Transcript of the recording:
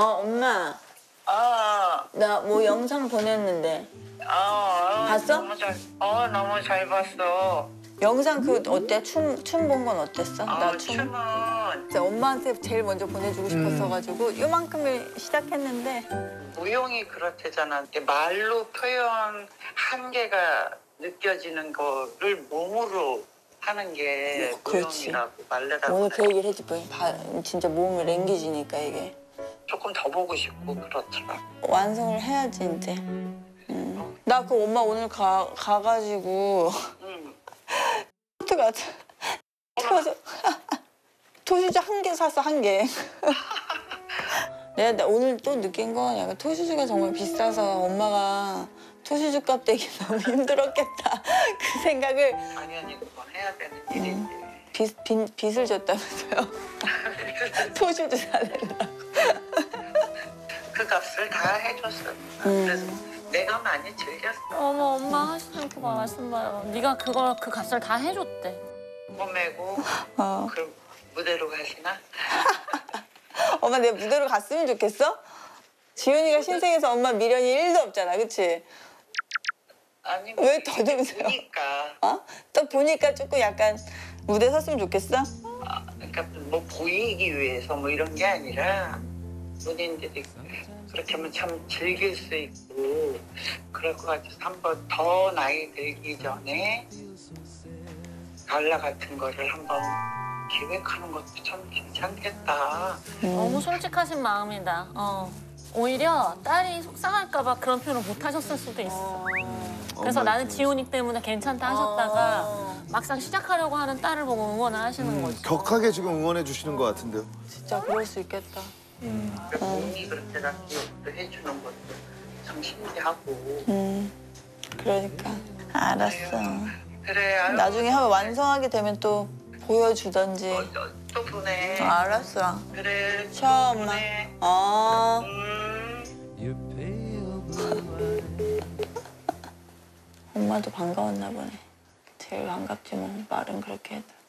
엄마, 아, 나뭐 영상 보냈는데 아, 봤어? 너무 잘, 어, 너무 잘 봤어. 영상 그 어때? 춤 춤 본 건 어땠어? 아, 나 춤. 춤은 진짜 엄마한테 제일 먼저 보내주고 싶었어가지고 요만큼을 시작했는데 무용이 그렇대잖아. 말로 표현 한계가 느껴지는 거를 몸으로 하는 게 그렇지. 무용이라고 말레라고. 오늘 그. 얘기를 뭐 바- 진짜 몸을 랭기지니까 이게 조금 더 보고 싶고 그렇더라. 완성을 해야지 이제. 음. 나그 엄마 오늘 가 가가지고 응. 토트 같아. 토시 토시즈 한 개 샀어 한 개. 내가 나 오늘 또 느낀 건 약간 토시즈가 정말 비싸서 엄마가 토시즈 값 대기 너무 힘들었겠다 그 생각을 아니 아니 그건 해야 되는 일이지. 빚, 빚, 빚을 졌다면서요. 토시즈 사달라. 그 값을 다 해줬어. 음. 그래서 내가 많이 즐겼어. 어머 엄마 하시는 그 말씀 봐요. 네가 그걸 그 값을 다 해줬대. 꼬매고 어. 그 무대로 가시나? 엄마 내 무대로 갔으면 좋겠어? 지훈이가 신생에서 엄마 미련이 1도 없잖아, 그치? 아니 왜 더듬으세요? 보니까 어? 또 보니까 조금 약간 무대 섰으면 좋겠어? 아, 그러니까 뭐 보이기 위해서 뭐 이런 게 아니라 본인들이 그렇게 하면 참 즐길 수 있고 그럴 것 같아서 한번 더 나이 들기 전에 갈라 같은 거를 한번 기획하는 것도 참 괜찮겠다. 너무 솔직하신 마음이다. 어. 오히려 딸이 속상할까 봐 그런 표현을 못 하셨을 수도 있어. 그래서 나는 지훈이 때문에 괜찮다 하셨다가 어. 막상 시작하려고 하는 딸을 보고 응원을 하시는 거지. 격하게 지금 응원해 주시는 것 같은데요. 진짜 그럴 수 있겠다. 그러니까 본 다 기획도 해주는 것도 참 신기하고 음, 그러니까. 알았어. 그래 아유, 나중에 한번 완성하게 되면 또 보여주던지. 어, 어, 또 보내. 알았어. 그래. 또 쉬어, 엄마. 어. 음. 엄마도 반가웠나 보네. 제일 반갑지 뭐 말은 그렇게 해도.